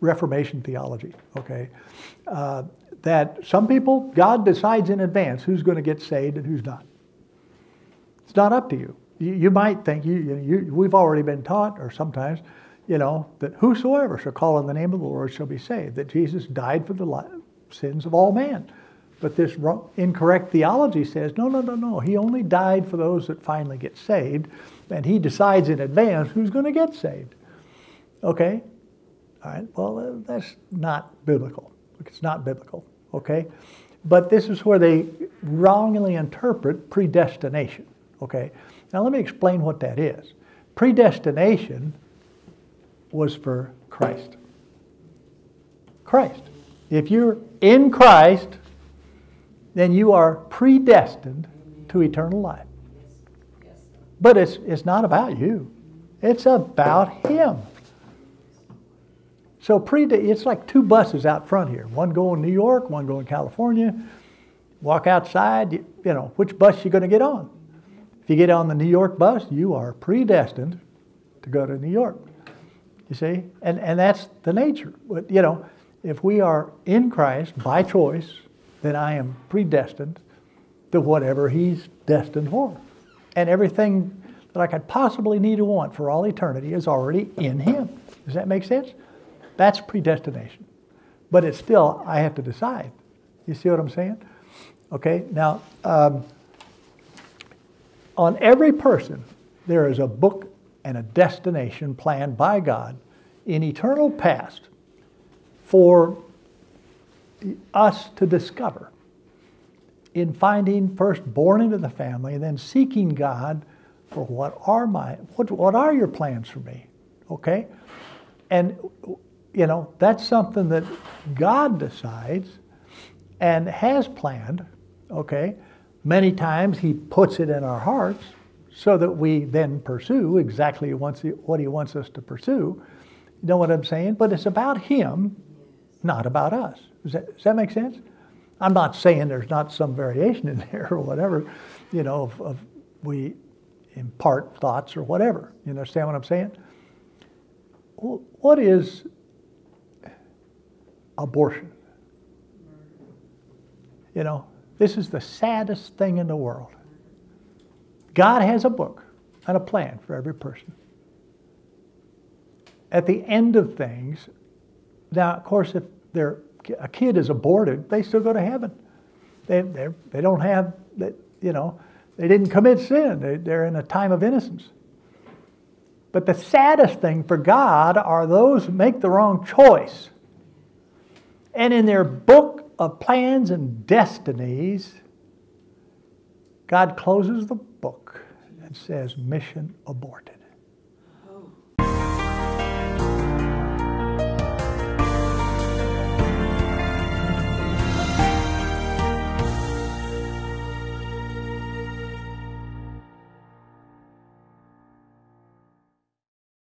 Reformation theology. Okay, uh, that some people God decides in advance who's going to get saved and who's not. It's not up to you. You, you might think you, you, we've already been taught, or sometimes, you know, that whosoever shall call on the name of the Lord shall be saved. That Jesus died for the sins of all man. But this incorrect theology says, no, no, no, no. He only died for those that finally get saved, and he decides in advance who's going to get saved. Okay? All right, well, uh, that's not biblical. It's not biblical, okay? But this is where they wrongly interpret predestination, okay? Now, let me explain what that is. Predestination was for Christ. Christ. If you're in Christ, then you are predestined to eternal life. But it's, it's not about you, it's about Him. So pre it's like two buses out front here. One going to New York, one going California. Walk outside, you, you know, which bus you're going to get on? If you get on the New York bus, you are predestined to go to New York. You see? And, and that's the nature. But, you know, if we are in Christ by choice, then I am predestined to whatever He's destined for. And everything that I could possibly need to want for all eternity is already in Him. Does that make sense? That's predestination. But it's still, I have to decide. You see what I'm saying? Okay, now, um, on every person, there is a book and a destination planned by God in eternal past for us to discover in finding first born into the family and then seeking God for what are my what, what are your plans for me okay? And you know that's something that God decides and has planned okay? Many times he puts it in our hearts so that we then pursue exactly what he wants us to pursue. You know what I'm saying? But it's about him not about us does that, does that make sense? I'm not saying there's not some variation in there or whatever, you know, of, of we impart thoughts or whatever. You understand what I'm saying? What is abortion? You know, this is the saddest thing in the world. God has a book and a plan for every person. At the end of things, now, of course, if they're a kid is aborted, they still go to heaven. They, they don't have, you know, they didn't commit sin. They, they're in a time of innocence. But the saddest thing for God are those who make the wrong choice. And in their book of plans and destinies, God closes the book and says, mission aborted.